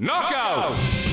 Knockout!